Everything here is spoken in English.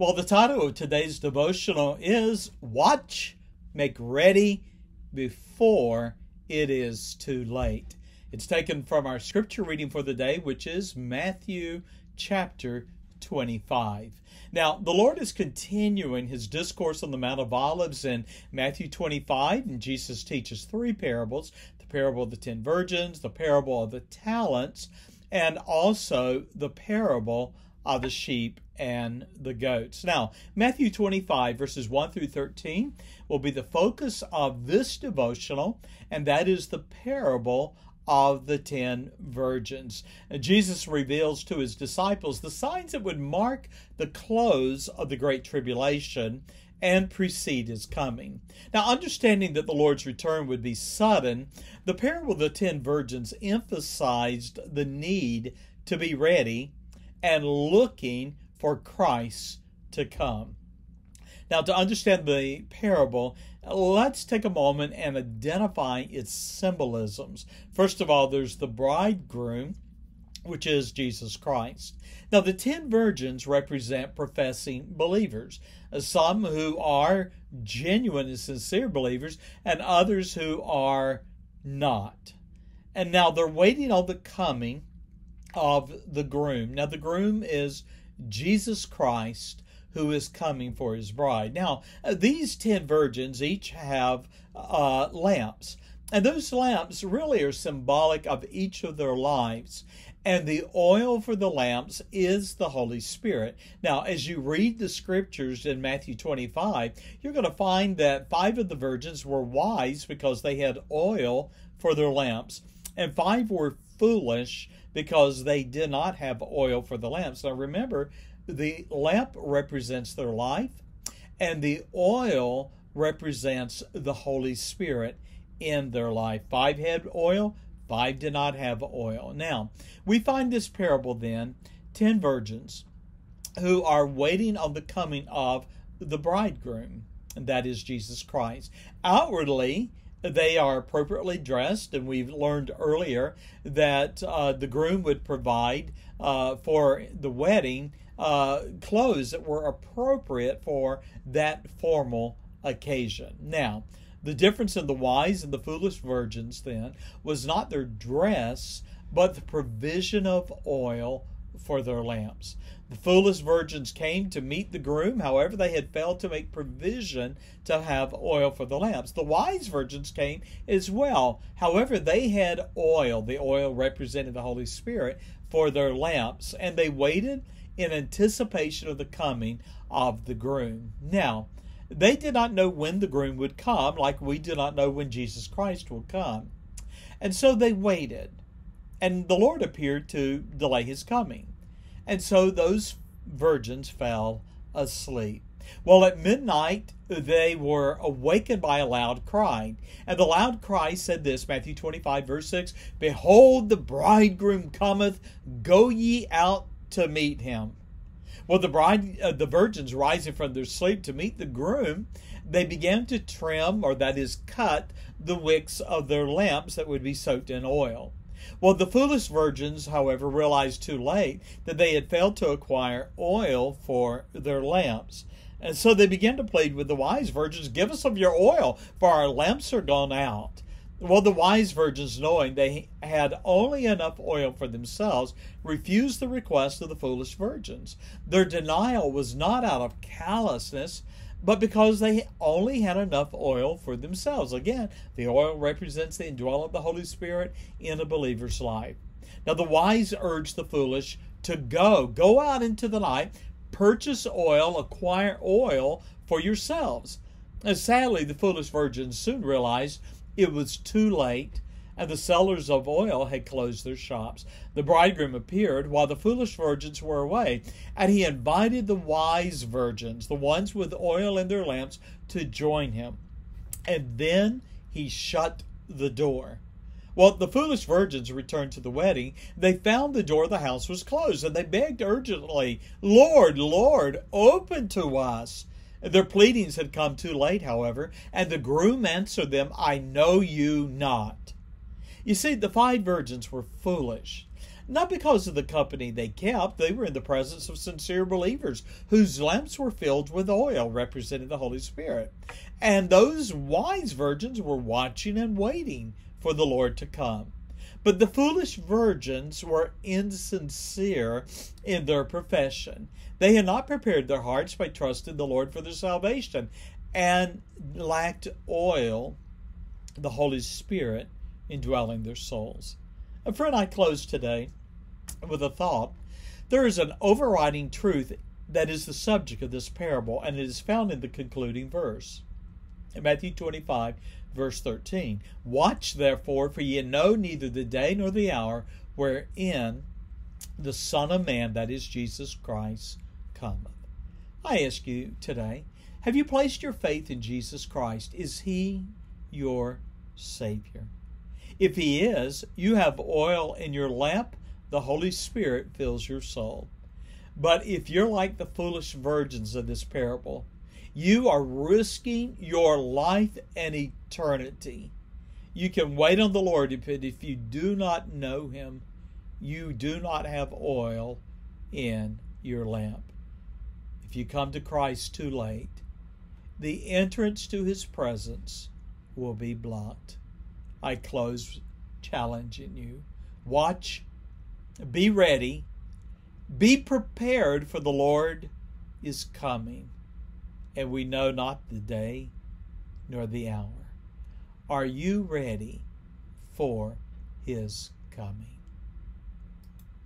Well, the title of today's devotional is Watch, Make Ready Before It Is Too Late. It's taken from our scripture reading for the day, which is Matthew chapter 25. Now, the Lord is continuing his discourse on the Mount of Olives in Matthew 25, and Jesus teaches three parables the parable of the ten virgins, the parable of the talents, and also the parable of the sheep and the goats. Now, Matthew 25, verses 1 through 13, will be the focus of this devotional, and that is the parable of the ten virgins. Jesus reveals to his disciples the signs that would mark the close of the Great Tribulation and precede his coming. Now, understanding that the Lord's return would be sudden, the parable of the ten virgins emphasized the need to be ready and looking for Christ to come. Now, to understand the parable, let's take a moment and identify its symbolisms. First of all, there's the bridegroom, which is Jesus Christ. Now, the ten virgins represent professing believers, uh, some who are genuine and sincere believers, and others who are not. And now they're waiting on the coming of the groom. Now, the groom is Jesus Christ who is coming for his bride. Now, uh, these 10 virgins each have uh, lamps, and those lamps really are symbolic of each of their lives. And the oil for the lamps is the Holy Spirit. Now, as you read the scriptures in Matthew 25, you're going to find that five of the virgins were wise because they had oil for their lamps, and five were foolish because they did not have oil for the lamps. Now remember, the lamp represents their life, and the oil represents the Holy Spirit in their life. Five had oil, five did not have oil. Now, we find this parable then ten virgins who are waiting on the coming of the bridegroom, and that is Jesus Christ. Outwardly, they are appropriately dressed, and we've learned earlier that uh, the groom would provide uh, for the wedding uh, clothes that were appropriate for that formal occasion. Now, the difference in the wise and the foolish virgins then was not their dress, but the provision of oil for their lamps. The foolish virgins came to meet the groom, however, they had failed to make provision to have oil for the lamps. The wise virgins came as well, however, they had oil, the oil represented the Holy Spirit, for their lamps, and they waited in anticipation of the coming of the groom. Now, they did not know when the groom would come, like we do not know when Jesus Christ will come. And so they waited, and the Lord appeared to delay his coming. And so those virgins fell asleep. Well, at midnight, they were awakened by a loud cry. And the loud cry said this Matthew 25, verse 6 Behold, the bridegroom cometh, go ye out to meet him. Well, the bride, uh, the virgins rising from their sleep to meet the groom, they began to trim, or that is, cut the wicks of their lamps that would be soaked in oil. Well, the foolish virgins, however, realized too late that they had failed to acquire oil for their lamps. And so they began to plead with the wise virgins, Give us of your oil, for our lamps are gone out. Well, the wise virgins, knowing they had only enough oil for themselves, refused the request of the foolish virgins. Their denial was not out of callousness, but because they only had enough oil for themselves. Again, the oil represents the indwelling of the Holy Spirit in a believer's life. Now, the wise urge the foolish to go, go out into the night, purchase oil, acquire oil for yourselves. And sadly, the foolish virgins soon realized it was too late and the sellers of oil had closed their shops. The bridegroom appeared while the foolish virgins were away, and he invited the wise virgins, the ones with oil in their lamps, to join him. And then he shut the door. Well, the foolish virgins returned to the wedding. They found the door of the house was closed, and they begged urgently, Lord, Lord, open to us. Their pleadings had come too late, however, and the groom answered them, I know you not. You see, the five virgins were foolish. not because of the company they kept. They were in the presence of sincere believers whose lamps were filled with oil, representing the Holy Spirit. And those wise virgins were watching and waiting for the Lord to come. But the foolish virgins were insincere in their profession. They had not prepared their hearts by trusting the Lord for their salvation and lacked oil, the Holy Spirit, indwelling their souls. And friend, I close today with a thought. There is an overriding truth that is the subject of this parable, and it is found in the concluding verse. In Matthew 25, verse 13 Watch therefore, for ye know neither the day nor the hour wherein the Son of Man, that is Jesus Christ, cometh. I ask you today, have you placed your faith in Jesus Christ? Is he your Savior? If he is, you have oil in your lamp, the Holy Spirit fills your soul. But if you're like the foolish virgins of this parable, you are risking your life and eternity. You can wait on the Lord, but if you do not know Him, you do not have oil in your lamp. If you come to Christ too late, the entrance to His presence will be blocked. I close challenging you. Watch, be ready, be prepared, for the Lord is coming, and we know not the day nor the hour. Are you ready for his coming?